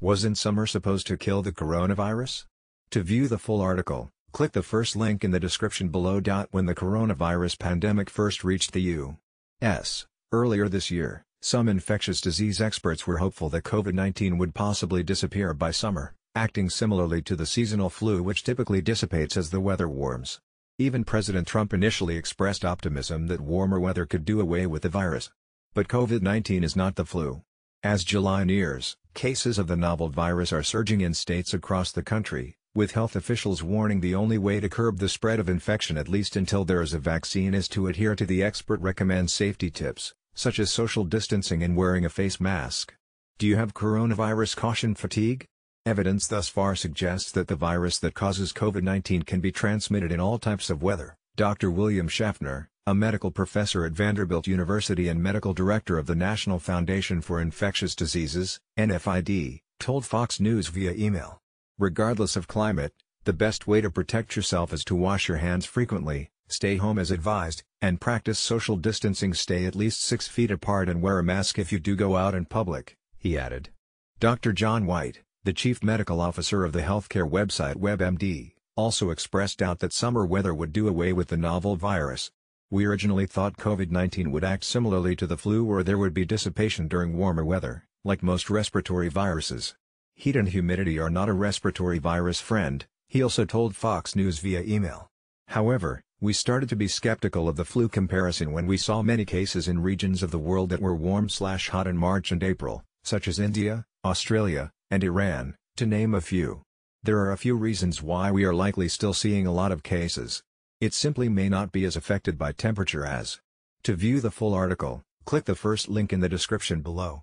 Wasn't summer supposed to kill the coronavirus? To view the full article, click the first link in the description below. When the coronavirus pandemic first reached the U.S. earlier this year, some infectious disease experts were hopeful that COVID-19 would possibly disappear by summer, acting similarly to the seasonal flu which typically dissipates as the weather warms. Even President Trump initially expressed optimism that warmer weather could do away with the virus. But COVID-19 is not the flu. As July nears, cases of the novel virus are surging in states across the country, with health officials warning the only way to curb the spread of infection at least until there is a vaccine is to adhere to the expert recommend safety tips, such as social distancing and wearing a face mask. Do you have coronavirus caution fatigue? Evidence thus far suggests that the virus that causes COVID-19 can be transmitted in all types of weather. Dr. William Schaffner, a medical professor at Vanderbilt University and medical director of the National Foundation for Infectious Diseases, NFID, told Fox News via email. Regardless of climate, the best way to protect yourself is to wash your hands frequently, stay home as advised, and practice social distancing stay at least 6 feet apart and wear a mask if you do go out in public, he added. Dr. John Whyte, the chief medical officer of the healthcare website WebMD, also expressed doubt that summer weather would do away with the novel virus. We originally thought COVID-19 would act similarly to the flu or there would be dissipation during warmer weather, like most respiratory viruses. Heat and humidity are not a respiratory virus friend, he also told Fox News via email. However, we started to be skeptical of the flu comparison when we saw many cases in regions of the world that were warm-slash-hot in March and April, such as India, Australia, and Iran, to name a few. There are a few reasons why we are likely still seeing a lot of cases. It simply may not be as affected by temperature as. To view the full article, click the first link in the description below.